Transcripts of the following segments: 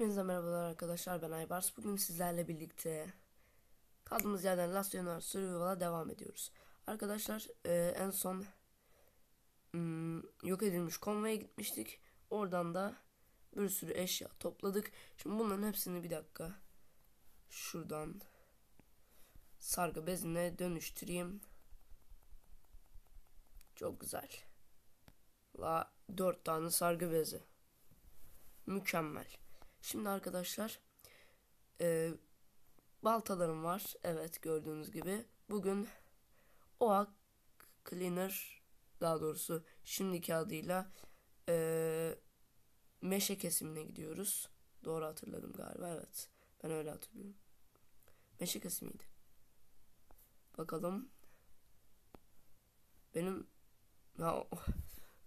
Hepinize merhabalar arkadaşlar ben Aybars. Bugün sizlerle birlikte kaldığımız yerden Last Universe Survival'a devam ediyoruz. Arkadaşlar e, en son hmm, yok edilmiş konvoya gitmiştik. Oradan da bir sürü eşya topladık. Şimdi bunların hepsini bir dakika şuradan sargı bezine dönüştüreyim. Çok güzel. La 4 tane sargı bezi. Mükemmel. Şimdi arkadaşlar e, baltalarım var. Evet gördüğünüz gibi. Bugün Oak Cleaner daha doğrusu şimdiki adıyla e, meşe kesimine gidiyoruz. Doğru hatırladım galiba. Evet. Ben öyle hatırlıyorum. Meşe kesimiydi. Bakalım. Benim ya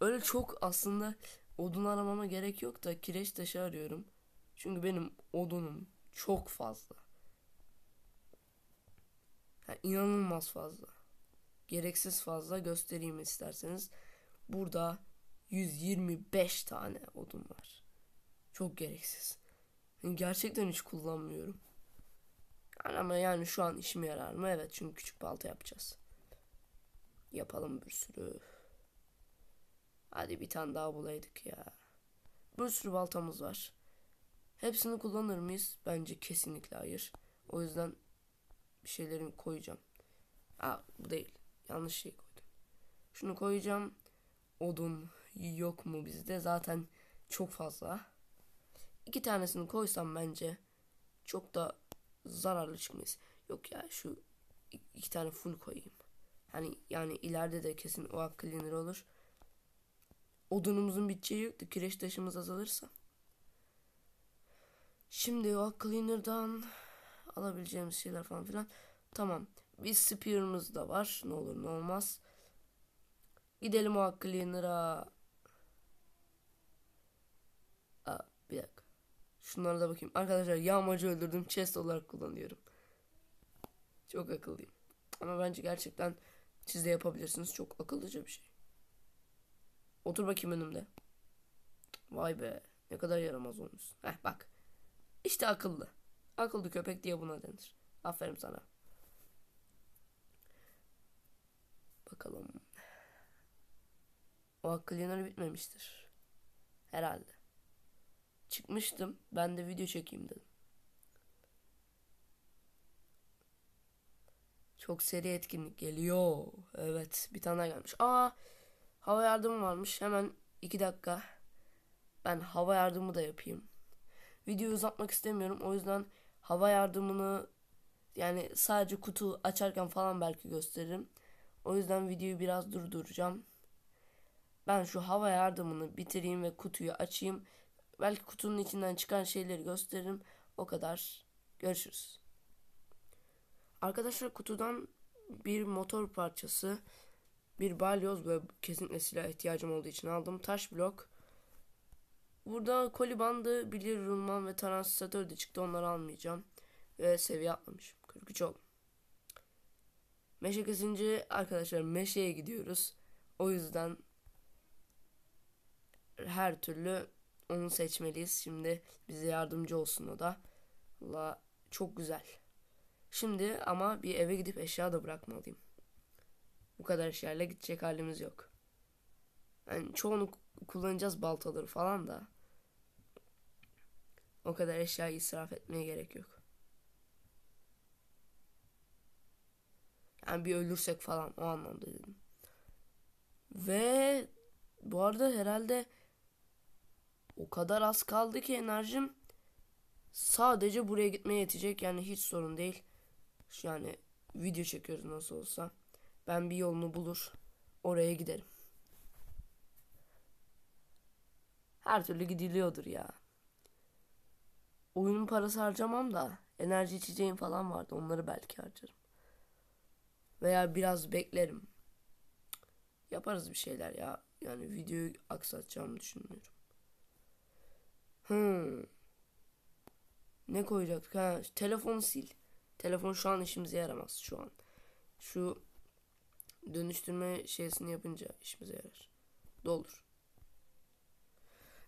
öyle çok aslında odun aramama gerek yok da kireç taşı arıyorum. Çünkü benim odunum çok fazla. Yani inanılmaz fazla. Gereksiz fazla göstereyim isterseniz. Burada 125 tane odun var. Çok gereksiz. Yani gerçekten hiç kullanmıyorum. Yani ama yani şu an işime yarar mı? Evet çünkü küçük balta yapacağız. Yapalım bir sürü. Hadi bir tane daha bulaydık ya. Bir sürü baltamız var. Hepsini kullanır mıyız? Bence kesinlikle hayır. O yüzden bir şeylerin koyacağım. Aa bu değil. Yanlış şey koydum. Şunu koyacağım. Odun yok mu bizde? Zaten çok fazla. İki tanesini koysam bence çok da zararlı çıkmayız. Yok ya şu iki tane full koyayım. Hani yani ileride de kesin o cleaner olur. Odunumuzun biteceği yoktu. Kireç taşımız azalırsa. Şimdi o cleaner'dan alabileceğimiz şeyler falan filan. Tamam. Bir spear'ımız da var. Ne olur ne olmaz. Gidelim o cleaner'a. Aa, bir dakika. Şunlara da bakayım. Arkadaşlar yağmacı öldürdüm. Chest olarak kullanıyorum. Çok akıllıyım. Ama bence gerçekten siz de yapabilirsiniz. Çok akıllıca bir şey. Otur bakayım önümde. Vay be. Ne kadar yaramaz olmuşsun. Heh bak. İşte akıllı. Akıllı köpek diye buna denir. Aferin sana. Bakalım. O hakkı bitmemiştir. Herhalde. Çıkmıştım. Ben de video çekeyim dedim. Çok seri etkinlik geliyor. Evet. Bir tane daha gelmiş. Aa. Hava yardımı varmış. Hemen iki dakika. Ben hava yardımı da yapayım videoyu uzatmak istemiyorum. O yüzden hava yardımını yani sadece kutu açarken falan belki gösteririm. O yüzden videoyu biraz durduracağım. Ben şu hava yardımını bitireyim ve kutuyu açayım. Belki kutunun içinden çıkan şeyleri gösteririm. O kadar. Görüşürüz. Arkadaşlar kutudan bir motor parçası, bir balyoz ve kesinlikle silah ihtiyacım olduğu için aldım. Taş blok, Burada koli bandı, bilir rulman ve transistör de çıktı. Onları almayacağım. Ve seviye atlamışım. 43 oldum. Meşe kesince arkadaşlar meşeye gidiyoruz. O yüzden her türlü onu seçmeliyiz. Şimdi bize yardımcı olsun o da. La çok güzel. Şimdi ama bir eve gidip eşya da bırakmalıyım. Bu kadar eşyayla gidecek halimiz yok. Yani çoğunu kullanacağız baltaları falan da. O kadar eşya israf etmeye gerek yok. Yani bir ölürsek falan o anlamda dedim. Ve bu arada herhalde o kadar az kaldı ki enerjim sadece buraya gitmeye yetecek yani hiç sorun değil. Yani video çekiyoruz nasıl olsa. Ben bir yolunu bulur oraya giderim. Her türlü gidiliyordur ya. Oyunun parası harcamam da enerji içeceğim falan vardı. Onları belki harcarım. Veya biraz beklerim. Yaparız bir şeyler ya. Yani videoyu aksatacağımı düşünmüyorum. Hmm. Ne koyacaktık? Ha, telefonu sil. Telefon şu an işimize yaramaz şu an. Şu dönüştürme şeysini yapınca işimize yarar. Doldur.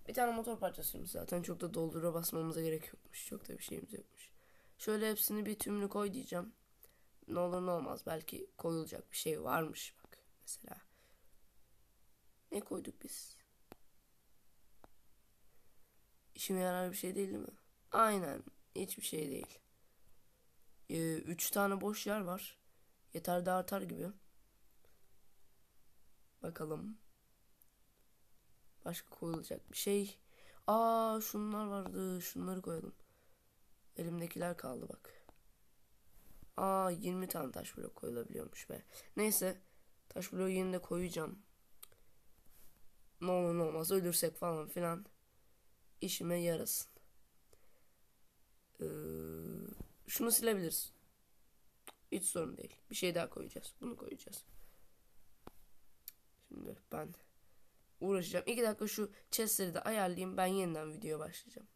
Bir tane motor parçasıymış zaten çok da doldura basmamıza gerek yokmuş. Çok da bir şeyimiz yokmuş. Şöyle hepsini bir tümlü koy diyeceğim. Ne olur ne olmaz belki koyulacak bir şey varmış bak mesela. Ne koyduk biz? İşime yarar bir şey değil mi? Aynen hiçbir şey değil. Ee, üç tane boş yer var. Yeter de artar gibi. Bakalım. Başka koyulacak bir şey. Aa şunlar vardı. Şunları koyalım. Elimdekiler kaldı bak. Aa 20 tane taş blok koyulabiliyormuş be. Neyse. Taş bloğu de koyacağım. Ne olur ne olmaz ölürsek falan filan. işime yarasın. Ee, şunu silebiliriz. Hiç sorun değil. Bir şey daha koyacağız. Bunu koyacağız. Şimdi ben uğraşacağım. İki dakika şu chestleri de ayarlayayım. Ben yeniden videoya başlayacağım.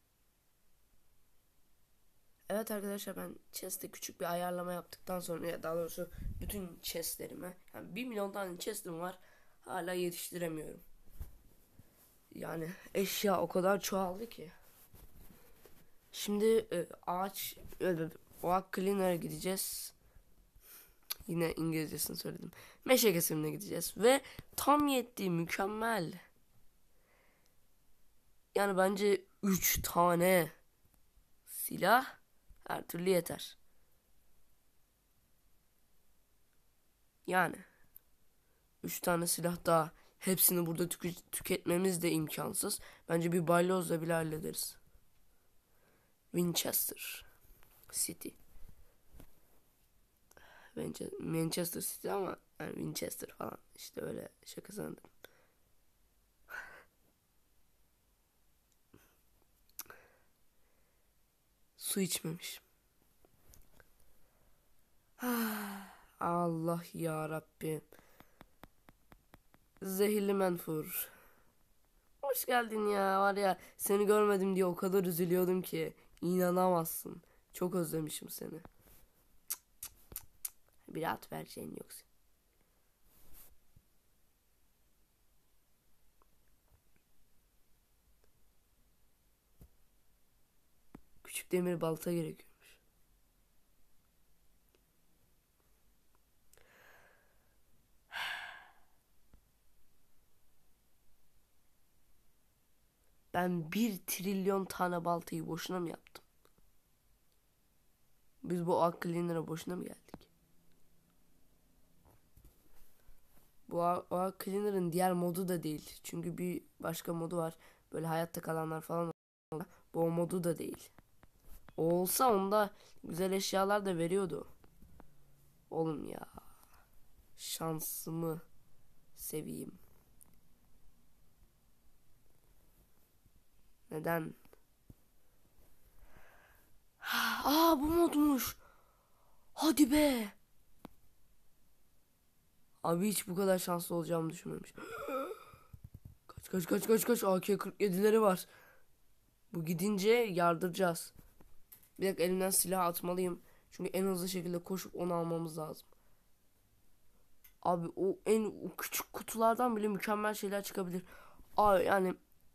Evet arkadaşlar ben chest'te küçük bir ayarlama yaptıktan sonra daha doğrusu bütün chest'lerime yani 1 milyon tane chest'im var hala yetiştiremiyorum. Yani eşya o kadar çoğaldı ki. Şimdi e, ağaç e, oak cleaner'a gideceğiz. Yine İngilizcesini söyledim. Meşe kesimine gideceğiz ve tam yetti mükemmel. Yani bence 3 tane silah her türlü yeter. Yani 3 tane silah daha hepsini burada tük tüketmemiz de imkansız. Bence bir balyozla bile hallederiz. Winchester City. Manchester City ama yani Winchester falan işte öyle şaka sandım. Su içmemiş. Allah ya Rabbi. Zehirli menfur. Hoş geldin ya var ya seni görmedim diye o kadar üzülüyordum ki inanamazsın. Çok özlemişim seni. Bir at vereceğin yoksa. Küçük demir balta gerekiyormuş. Ben bir trilyon tane baltayı boşuna mı yaptım? Biz bu Cleaner'a boşuna mı geldik? Bu Ark Cleaner'ın diğer modu da değil. Çünkü bir başka modu var. Böyle hayatta kalanlar falan. Bu o modu da değil. O olsa onda güzel eşyalar da veriyordu. Oğlum ya. Şansımı seveyim. Neden? Aa bu modmuş. Hadi be. Abi hiç bu kadar şanslı olacağımı düşünmemiş. kaç kaç kaç kaç kaç AK-47'leri var. Bu gidince yardıracağız. Bir dakika elimden silah atmalıyım. Çünkü en hızlı şekilde koşup onu almamız lazım. Abi o en o küçük kutulardan bile mükemmel şeyler çıkabilir. Abi yani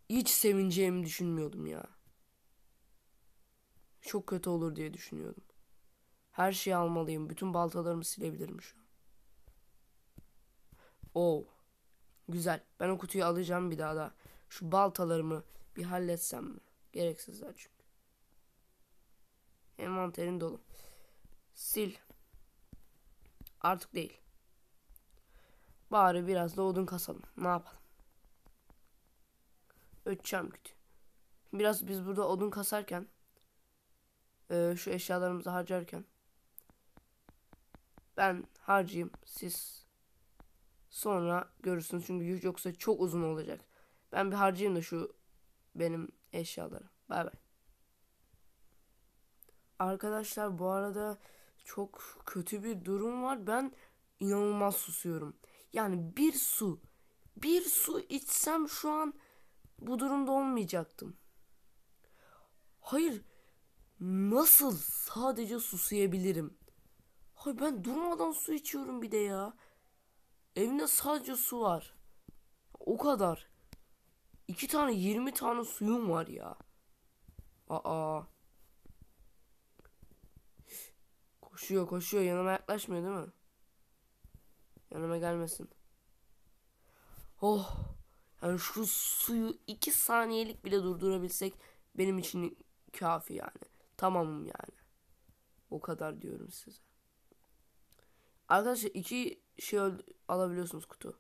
hiç sevineceğimi düşünmüyordum ya. Çok kötü olur diye düşünüyordum. Her şeyi almalıyım. Bütün baltalarımı silebilirim şu an. Oo. Güzel. Ben o kutuyu alacağım bir daha da. Şu baltalarımı bir halletsem mi? Gereksizler çünkü. Envanterin dolu. Sil. Artık değil. Bari biraz da odun kasalım. Ne yapalım? Öteceğim kötü. Biraz biz burada odun kasarken e, şu eşyalarımızı harcarken ben harcayayım siz sonra görürsünüz çünkü yoksa çok uzun olacak. Ben bir harcayayım da şu benim eşyaları. Bay bay. Arkadaşlar bu arada çok kötü bir durum var. Ben inanılmaz susuyorum. Yani bir su, bir su içsem şu an bu durumda olmayacaktım. Hayır, nasıl sadece susayabilirim? Hayır ben durmadan su içiyorum bir de ya. Evimde sadece su var. O kadar. iki tane 20 tane suyum var ya. Aa. Koşuyor koşuyor yanıma yaklaşmıyor değil mi? Yanıma gelmesin. Oh. Yani şu suyu 2 saniyelik bile durdurabilsek benim için kafi yani. Tamamım yani. O kadar diyorum size. Arkadaşlar iki şey alabiliyorsunuz kutu.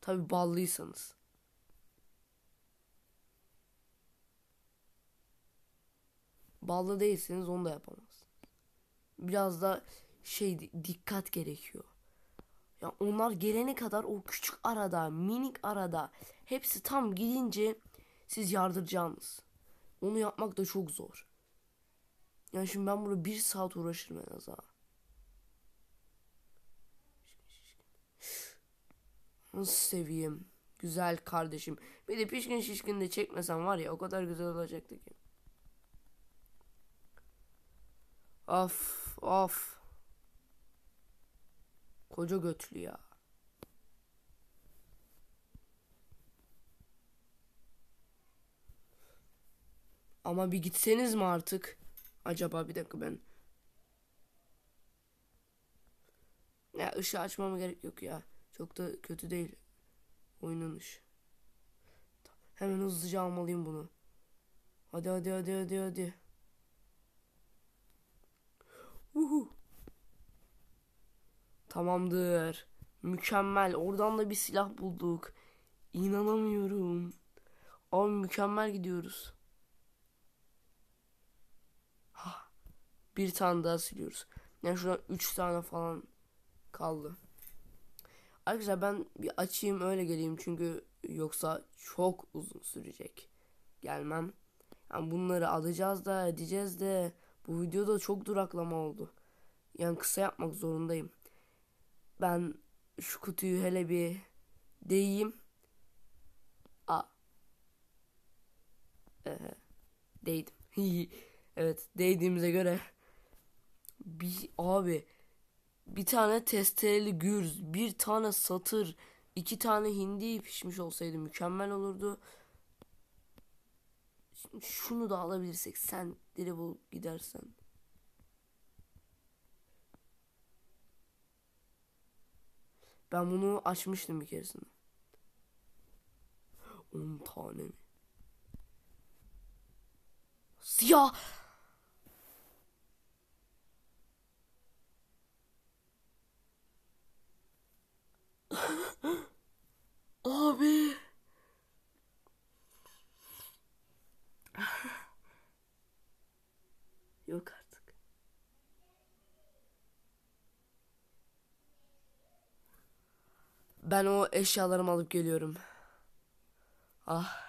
Tabi ballıysanız. Ballı değilseniz onu da yapamaz. Biraz da şey dikkat gerekiyor. Ya onlar gelene kadar o küçük arada, minik arada hepsi tam gidince siz yardıracaksınız. Onu yapmak da çok zor. Yani şimdi ben burada bir saat uğraşırım en az. Nasıl seveyim? Güzel kardeşim. Bir de pişkin şişkin de çekmesem var ya o kadar güzel olacaktı ki. Of of. Koca götlü ya. Ama bir gitseniz mi artık? Acaba bir dakika ben. Ya ışığı açmama gerek yok ya. Çok da kötü değil. Oynanış. Hemen hızlıca almalıyım bunu. Hadi hadi hadi hadi hadi. Uhu. Tamamdır. Mükemmel. Oradan da bir silah bulduk. İnanamıyorum. Abi mükemmel gidiyoruz. Bir tane daha siliyoruz. Yani şuradan 3 tane falan kaldı. Arkadaşlar ben bir açayım öyle geleyim çünkü yoksa çok uzun sürecek. Gelmem. Yani bunları alacağız da edeceğiz de bu videoda çok duraklama oldu. Yani kısa yapmak zorundayım. Ben şu kutuyu hele bir değeyim. A. Ee, değdim. evet değdiğimize göre bir abi bir tane testereli gürz, bir tane satır, iki tane hindi pişmiş olsaydı mükemmel olurdu. Şimdi şunu da alabilirsek sen Dribble gidersen. Ben bunu açmıştım bir keresinde. 10 tane mi? Siyah Abi. Yok artık. Ben o eşyalarımı alıp geliyorum. Ah.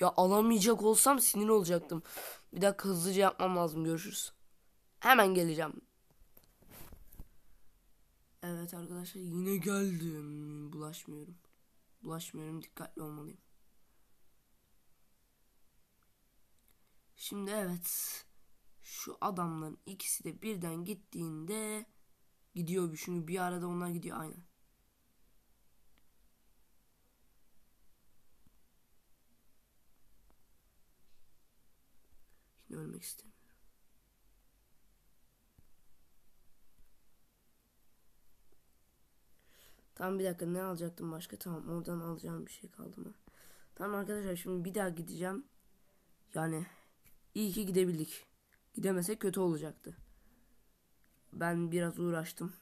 Ya alamayacak olsam sinir olacaktım. Bir dakika hızlıca yapmam lazım. Görüşürüz. Hemen geleceğim. Evet arkadaşlar yine geldim. Bulaşmıyorum. Bulaşmıyorum. Dikkatli olmalıyım. Şimdi evet. Şu adamların ikisi de birden gittiğinde gidiyor. Çünkü bir arada onlar gidiyor aynen. Ölmek istemiyorum. Tamam bir dakika ne alacaktım başka? Tamam oradan alacağım bir şey kaldı mı? Tamam arkadaşlar şimdi bir daha gideceğim. Yani iyi ki gidebildik. Gidemesek kötü olacaktı. Ben biraz uğraştım.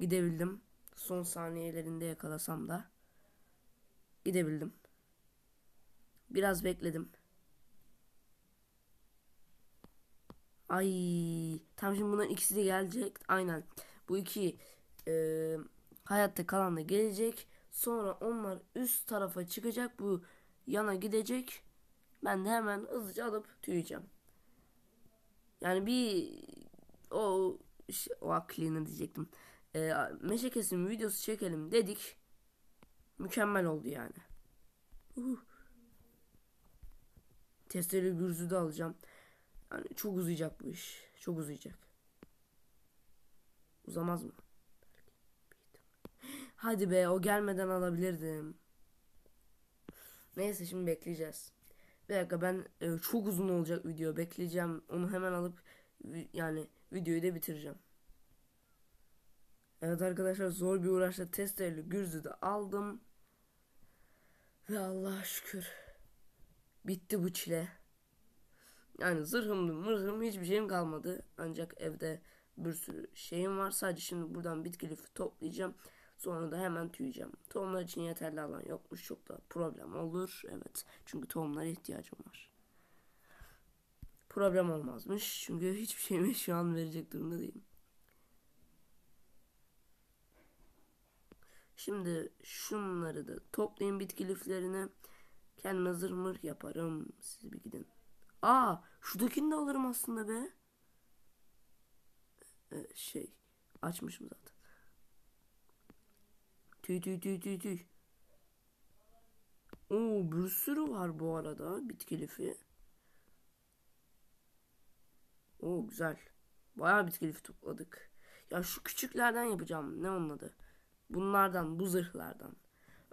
Gidebildim. Son saniyelerinde yakalasam da gidebildim. Biraz bekledim. Ay, tam şimdi bunların ikisi de gelecek. Aynen. Bu iki e, hayatta kalan da gelecek. Sonra onlar üst tarafa çıkacak. Bu yana gidecek. Ben de hemen hızlıca alıp tüyeceğim. Yani bir o o aklını diyecektim. E, meşe kesim videosu çekelim dedik. Mükemmel oldu yani. Uh. Testere gürzü de alacağım. Yani çok uzayacak bu iş. Çok uzayacak. Uzamaz mı? Hadi be o gelmeden alabilirdim. Neyse şimdi bekleyeceğiz. Bir dakika ben e, çok uzun olacak video bekleyeceğim. Onu hemen alıp yani videoyu da bitireceğim. Evet arkadaşlar zor bir uğraşla testereyle gürzü de aldım. Ve Allah'a şükür. Bitti bu çile. Yani zırhım mırhım hiçbir şeyim kalmadı. Ancak evde bir sürü şeyim var. Sadece şimdi buradan bitki lifi toplayacağım. Sonra da hemen tüyeceğim. Tohumlar için yeterli alan yokmuş. Çok da problem olur. Evet. Çünkü tohumlara ihtiyacım var. Problem olmazmış. Çünkü hiçbir şeyimi şu an verecek durumda değilim. Şimdi şunları da toplayayım bitki liflerini. Kendime zırh mırh yaparım. Siz bir gidin. Aa, şuradakini de alırım aslında be. Ee, şey, açmışım zaten. Tüy tüy tüy tüy tüy. Oo, bir sürü var bu arada bitki lifi. Oo, güzel. Bayağı bitki lifi topladık. Ya şu küçüklerden yapacağım. Ne onun adı? Bunlardan, bu zırhlardan.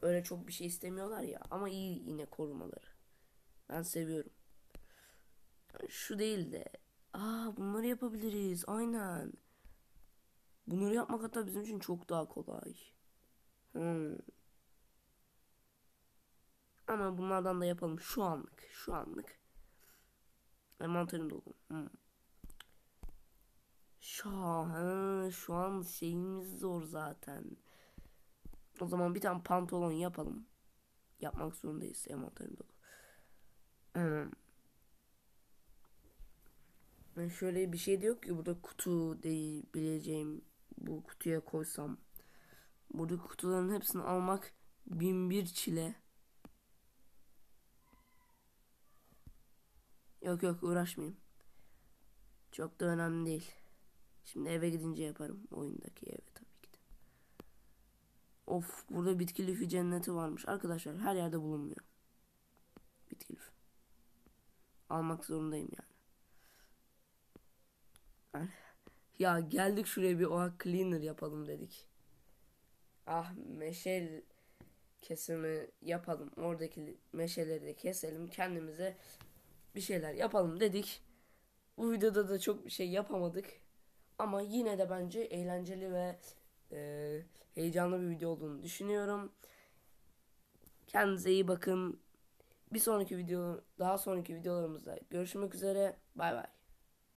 Öyle çok bir şey istemiyorlar ya. Ama iyi yine korumaları. Ben seviyorum. Şu değil de. Aa bunları yapabiliriz. Aynen. Bunları yapmak hatta bizim için çok daha kolay. Hmm. Ama bunlardan da yapalım şu anlık. Şu anlık. Envanterim dolu. Hmm. Şu, ha, şu an şeyimiz zor zaten. O zaman bir tane pantolon yapalım. Yapmak zorundayız. Envanterim dolu. Hmm. Ben şöyle bir şey de yok ki burada kutu diyebileceğim bu kutuya koysam. Burada kutuların hepsini almak bin bir çile. Yok yok uğraşmayayım. Çok da önemli değil. Şimdi eve gidince yaparım. Oyundaki eve tabii ki de. Of burada bitki lifi cenneti varmış. Arkadaşlar her yerde bulunmuyor. Bitki lifi. Almak zorundayım yani. Ya geldik şuraya bir oha cleaner yapalım dedik. Ah meşel kesimi yapalım. Oradaki meşeleri de keselim. Kendimize bir şeyler yapalım dedik. Bu videoda da çok bir şey yapamadık. Ama yine de bence eğlenceli ve e, heyecanlı bir video olduğunu düşünüyorum. Kendinize iyi bakın. Bir sonraki video, daha sonraki videolarımızda görüşmek üzere. Bay bay.